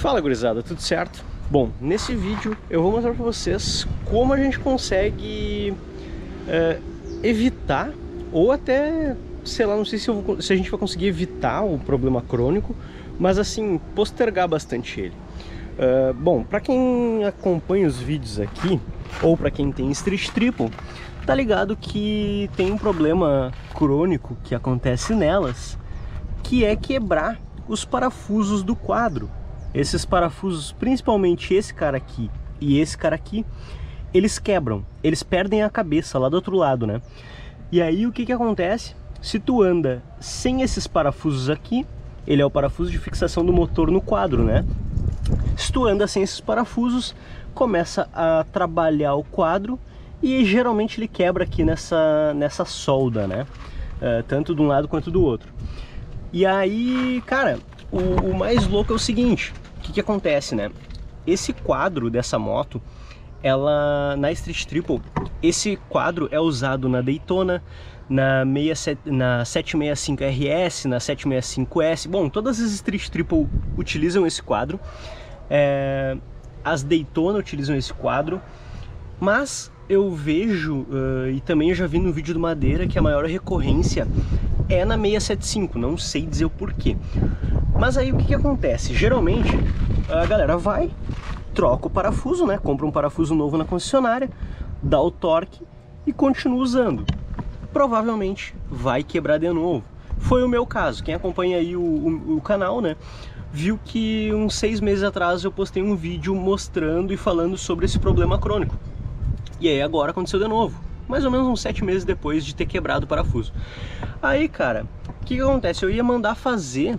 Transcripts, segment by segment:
Fala gurizada, tudo certo? Bom, nesse vídeo eu vou mostrar para vocês como a gente consegue é, evitar ou até, sei lá, não sei se, vou, se, a gente vai conseguir evitar o problema crônico, mas assim, postergar bastante ele. É, bom, para quem acompanha os vídeos aqui, ou para quem tem Street Triple, tá ligado que tem um problema crônico que acontece nelas, que é quebrar os parafusos do quadro. Esses parafusos, principalmente esse cara aqui e esse cara aqui, eles quebram, eles perdem a cabeça lá do outro lado, né? E aí o que que acontece? Se tu anda sem esses parafusos aqui, ele é o parafuso de fixação do motor no quadro, né? Se tu anda sem esses parafusos, começa a trabalhar o quadro e geralmente ele quebra aqui nessa, nessa solda, né? Uh, tanto de um lado quanto do outro. E aí, cara, o, o mais louco é o seguinte, o que, que acontece, né? Esse quadro dessa moto, ela na Street Triple, esse quadro é usado na Daytona, na, 67, na 765RS, na 765S. Bom, todas as Street Triple utilizam esse quadro. É, as Daytona utilizam esse quadro, mas eu vejo, uh, e também eu já vi no vídeo do Madeira, que a maior recorrência é na 675, não sei dizer o porquê. Mas aí o que, que acontece? Geralmente a galera vai, troca o parafuso, né? Compra um parafuso novo na concessionária, dá o torque e continua usando. Provavelmente vai quebrar de novo. Foi o meu caso. Quem acompanha aí o, o, o canal, né? Viu que uns seis meses atrás eu postei um vídeo mostrando e falando sobre esse problema crônico. E aí agora aconteceu de novo mais ou menos uns sete meses depois de ter quebrado o parafuso. Aí, cara, o que, que acontece? Eu ia mandar fazer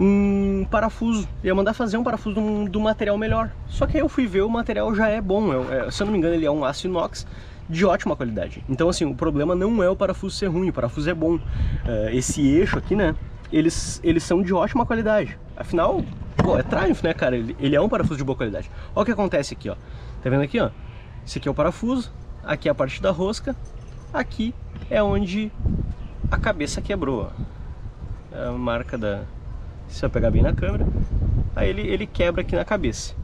um parafuso, ia mandar fazer um parafuso um material melhor. Só que aí eu fui ver, o material já é bom, é, é, se eu não me engano ele é um aço inox de ótima qualidade. Então assim, o problema não é o parafuso ser ruim, o parafuso é bom. É, esse eixo aqui, né, eles, eles são de ótima qualidade. Afinal, pô, é Triumph, né, cara? Ele, ele é um parafuso de boa qualidade. Olha o que acontece aqui, ó. Tá vendo aqui, ó? Esse aqui é o parafuso, aqui é a parte da rosca, aqui é onde a cabeça quebrou. É a marca da... Se eu pegar bem na câmera, aí ele, ele quebra aqui na cabeça.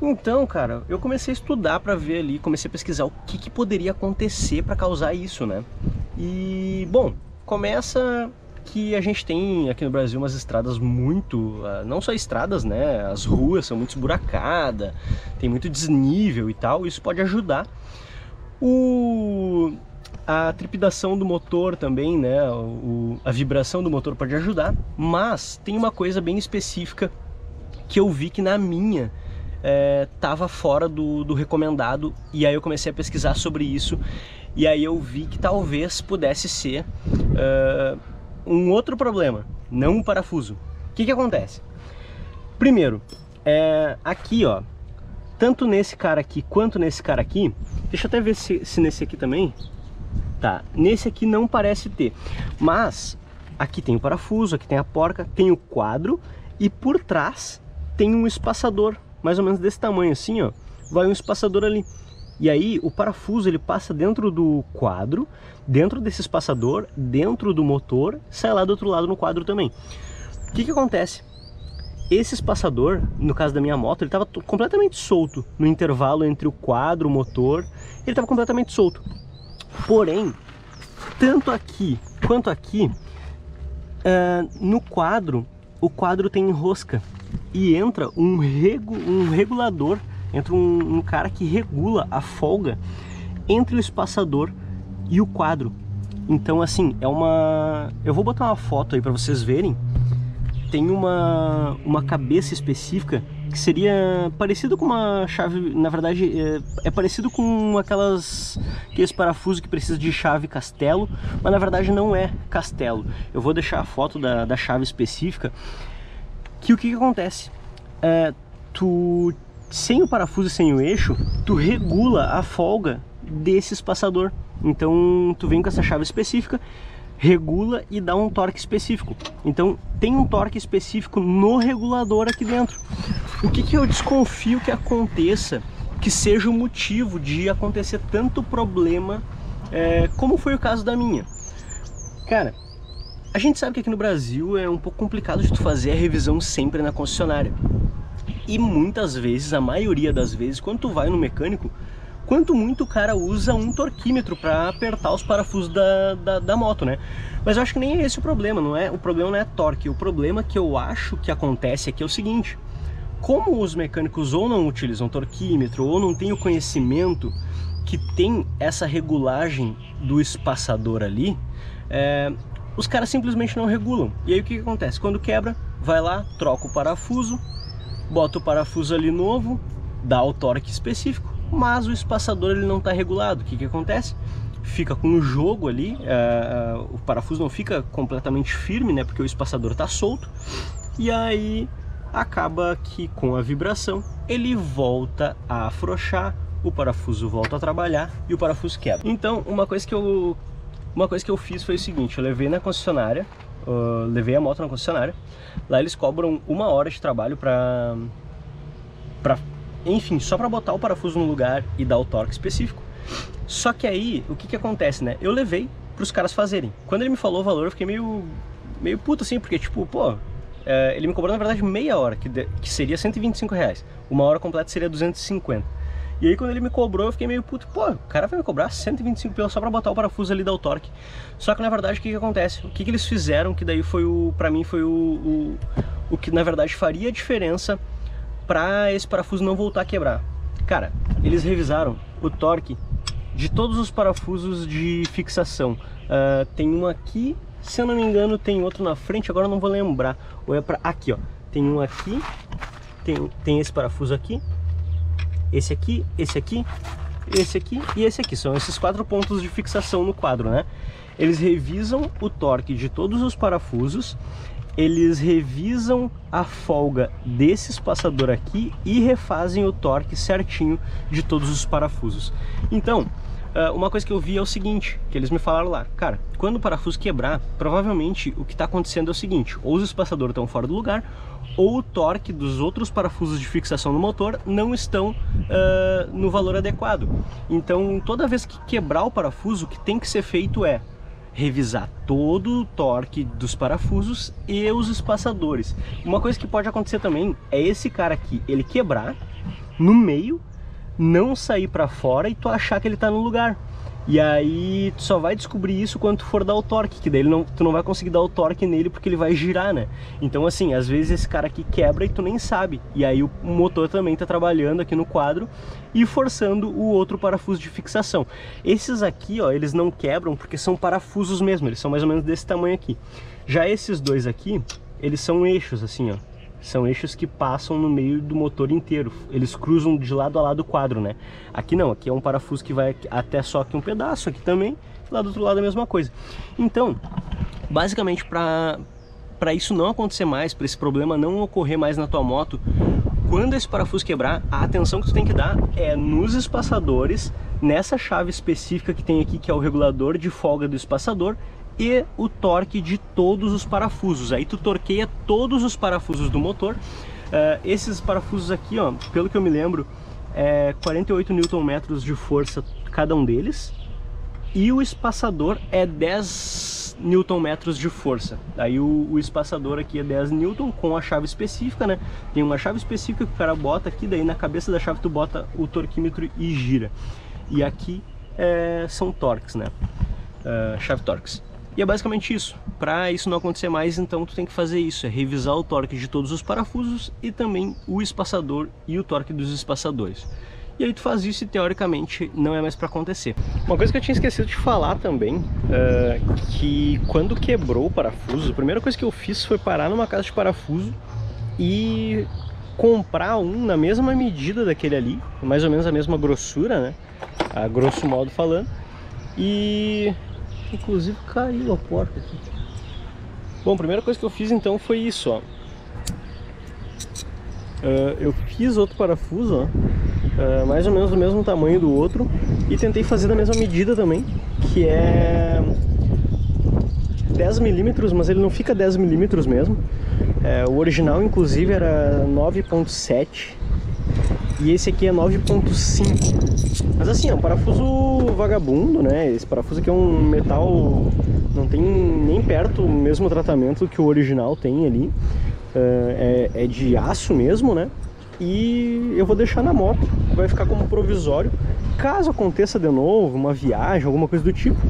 Então, cara, eu comecei a estudar para ver ali, comecei a pesquisar o que, que poderia acontecer para causar isso, né? E, bom, começa que a gente tem aqui no Brasil umas estradas muito, ah, não só estradas, né? As ruas são muito esburacadas, tem muito desnível e tal, isso pode ajudar o, a trepidação do motor também, né, o, a vibração do motor pode ajudar, mas tem uma coisa bem específica que eu vi que na minha estava é, fora do, do recomendado e aí eu comecei a pesquisar sobre isso e aí eu vi que talvez pudesse ser uh, um outro problema, não um parafuso. O que, que acontece? Primeiro, é, aqui ó, tanto nesse cara aqui quanto nesse cara aqui, deixa eu até ver se, se nesse aqui também, tá, nesse aqui não parece ter, mas aqui tem o parafuso, aqui tem a porca, tem o quadro e por trás tem um espaçador, mais ou menos desse tamanho assim, ó, vai um espaçador ali. E aí o parafuso ele passa dentro do quadro, dentro desse espaçador, dentro do motor, sai lá do outro lado no quadro também. O que que acontece? Esse espaçador, no caso da minha moto, ele estava completamente solto no intervalo entre o quadro, o motor, ele estava completamente solto. Porém, tanto aqui quanto aqui, uh, no quadro, o quadro tem rosca e entra um, regu um regulador, entra um, um cara que regula a folga entre o espaçador e o quadro. Então assim, é uma... Eu vou botar uma foto aí para vocês verem tem uma, uma cabeça específica que seria parecido com uma chave, na verdade é, é, parecido com aquelas aqueles parafusos que precisa de chave castelo, mas na verdade não é castelo. Eu vou deixar a foto da, da chave específica, que o que, que acontece? É, tu, sem o parafuso e sem o eixo, tu regula a folga desse espaçador. Então tu vem com essa chave específica regula e dá um torque específico. Então tem um torque específico no regulador aqui dentro. O que, que eu desconfio que aconteça que seja o motivo de acontecer tanto problema é, como foi o caso da minha? Cara, a gente sabe que aqui no Brasil é um pouco complicado de tu fazer a revisão sempre na concessionária. E muitas vezes, a maioria das vezes, quando tu vai no mecânico, quanto muito o cara usa um torquímetro para apertar os parafusos da, da, da, moto, né? Mas eu acho que nem é esse o problema, não é? O problema não é torque, o problema que eu acho que acontece aqui é o seguinte, como os mecânicos ou não utilizam torquímetro ou não têm o conhecimento que tem essa regulagem do espaçador ali, é, os caras simplesmente não regulam. E aí o que, que acontece? Quando quebra, vai lá, troca o parafuso, bota o parafuso ali novo, dá o torque específico, mas o espaçador ele não está regulado. O que, que acontece? Fica com o jogo ali, é, o parafuso não fica completamente firme, né? Porque o espaçador está solto. E aí acaba que com a vibração ele volta a afrouxar, o parafuso volta a trabalhar e o parafuso quebra. Então, uma coisa que eu, uma coisa que eu fiz foi o seguinte, eu levei na concessionária, uh, levei a moto na concessionária, lá eles cobram uma hora de trabalho para enfim, só para botar o parafuso no lugar e dar o torque específico. Só que aí, o que que acontece, né? Eu levei para os caras fazerem. Quando ele me falou o valor, eu fiquei meio, meio puto assim, porque tipo, pô, é, ele me cobrou na verdade meia hora, que, de, que seria 125 reais. Uma hora completa seria 250. E aí quando ele me cobrou, eu fiquei meio puto, pô, o cara vai me cobrar 125 pila só pra botar o parafuso ali da torque. Só que na verdade o que, que acontece? O que, que eles fizeram, que daí foi o, pra mim foi o, o, o que na verdade faria diferença pra esse parafuso não voltar a quebrar. Cara, eles revisaram o torque de todos os parafusos de fixação. Uh, tem um aqui, se eu não me engano tem outro na frente, agora não vou lembrar. Ou é pra... Aqui, ó. Tem um aqui, tem, tem esse parafuso aqui, esse aqui, esse aqui, esse aqui e esse aqui. São esses quatro pontos de fixação no quadro, né? Eles revisam o torque de todos os parafusos, eles revisam a folga desse espaçador aqui e refazem o torque certinho de todos os parafusos. Então, ah, uma coisa que eu vi é o seguinte, que eles me falaram lá, cara, quando o parafuso quebrar, provavelmente o que está acontecendo é o seguinte, ou os espaçadores estão fora do lugar, ou o torque dos outros parafusos de fixação no motor não estão uh, no valor adequado. Então, toda vez que quebrar o parafuso, o que tem que ser feito é revisar todo o torque dos parafusos e os espaçadores. Uma coisa que pode acontecer também é esse cara aqui, ele quebrar no meio, não sair para fora e tu achar que ele está no lugar. E aí tu só vai descobrir isso quando tu for dar o torque, que daí não, tu não vai conseguir dar o torque nele porque ele vai girar, né? Então assim, às vezes esse cara aqui quebra e tu nem sabe. E aí o motor também tá trabalhando aqui no quadro e forçando o outro parafuso de fixação. Esses aqui, ó, eles não quebram porque são parafusos mesmo, eles são mais ou menos desse tamanho aqui. Já esses dois aqui, eles são eixos assim, ó são eixos que passam no meio do motor inteiro. Eles cruzam de lado a lado o quadro, né? Aqui não, aqui é um parafuso que vai até só aqui um pedaço, aqui também, lá do outro lado a mesma coisa. Então, basicamente para para isso não acontecer mais, para esse problema não ocorrer mais na tua moto, quando esse parafuso quebrar, a atenção que tu tem que dar é nos espaçadores, nessa chave específica que tem aqui, que é o regulador de folga do espaçador, e o torque de todos os parafusos. Aí tu torqueia todos os parafusos do motor. Uh, esses parafusos aqui, ó, pelo que eu me lembro, é 48 Nm de força cada um deles. E o espaçador é 10 Nm de força. Aí o, o, espaçador aqui é 10 N com a chave específica, né? Tem uma chave específica que o cara bota aqui, daí na cabeça da chave tu bota o torquímetro e gira. E aqui é, são torques, né? Uh, chave torques. E é basicamente isso. Para isso não acontecer mais, então tu tem que fazer isso, é revisar o torque de todos os parafusos e também o espaçador e o torque dos espaçadores. E aí tu faz isso e teoricamente não é mais para acontecer. Uma coisa que eu tinha esquecido de falar também, uh, que quando quebrou o parafuso, a primeira coisa que eu fiz foi parar numa casa de parafuso e comprar um na mesma medida daquele ali, mais ou menos a mesma grossura, né? A grosso modo falando. E Inclusive caiu a porta aqui. Bom, a primeira coisa que eu fiz então foi isso, ó. Uh, eu fiz outro parafuso, ó, uh, mais ou menos do mesmo tamanho do outro e tentei fazer da mesma medida também, que é 10 milímetros, mas ele não fica 10 milímetros mesmo. É, o original, inclusive, era 9.7 e esse aqui é 9.5 mas assim, é um parafuso vagabundo, né? Esse parafuso aqui é um metal, não tem nem perto o mesmo tratamento que o original tem ali. Uh, é, é, de aço mesmo, né? e eu vou deixar na moto, vai ficar como provisório. Caso aconteça de novo, uma viagem, alguma coisa do tipo,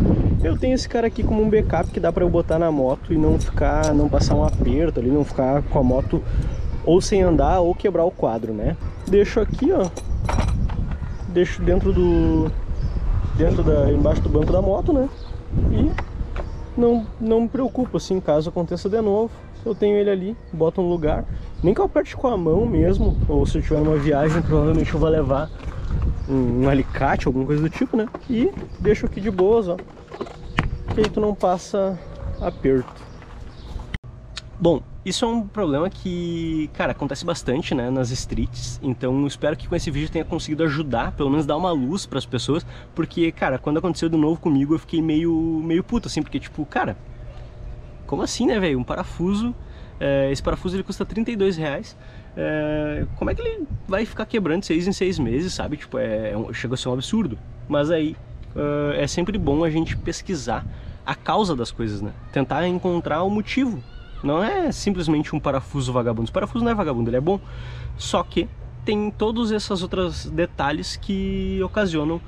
eu tenho esse cara aqui como um backup que dá para eu botar na moto e não ficar, não passar um aperto ali, não ficar com a moto ou sem andar ou quebrar o quadro, né? Deixo aqui, ó, deixo dentro do, dentro da, embaixo do banco da moto, né? E não, não me preocupo, assim, caso aconteça de novo, eu tenho ele ali, boto no lugar, nem que eu aperte com a mão mesmo, ou se eu tiver numa viagem, provavelmente eu vou levar um, um alicate, alguma coisa do tipo, né? E deixo aqui de boas, ó, que aí tu não passa aperto. Bom, isso é um problema que, cara, acontece bastante, né, nas streets, então espero que com esse vídeo tenha conseguido ajudar, pelo menos dar uma luz para as pessoas, porque, cara, quando aconteceu de novo comigo eu fiquei meio, meio puto, assim, porque, tipo, cara, como assim, né, velho, um parafuso, é, esse parafuso ele custa 32 reais, é, como é que ele vai ficar quebrando seis em seis meses, sabe, tipo, é, é chega a ser um absurdo, mas aí é sempre bom a gente pesquisar a causa das coisas, né, tentar encontrar o motivo não é simplesmente um parafuso vagabundo. Esse parafuso não é vagabundo, ele é bom. Só que tem todos esses outros detalhes que ocasionam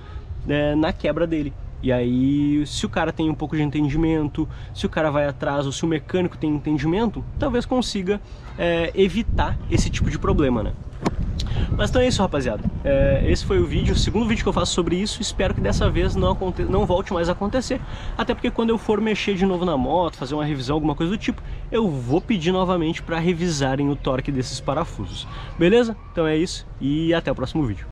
né, na quebra dele. E aí, se o cara tem um pouco de entendimento, se o cara vai atrás, ou se o mecânico tem entendimento, talvez consiga é, evitar esse tipo de problema, né? Mas então é isso, rapaziada. É, esse foi o vídeo, o segundo vídeo que eu faço sobre isso. Espero que dessa vez não, aconte não volte mais a acontecer. Até porque quando eu for mexer de novo na moto, fazer uma revisão, alguma coisa do tipo, eu vou pedir novamente para revisarem o torque desses parafusos. Beleza? Então é isso e até o próximo vídeo.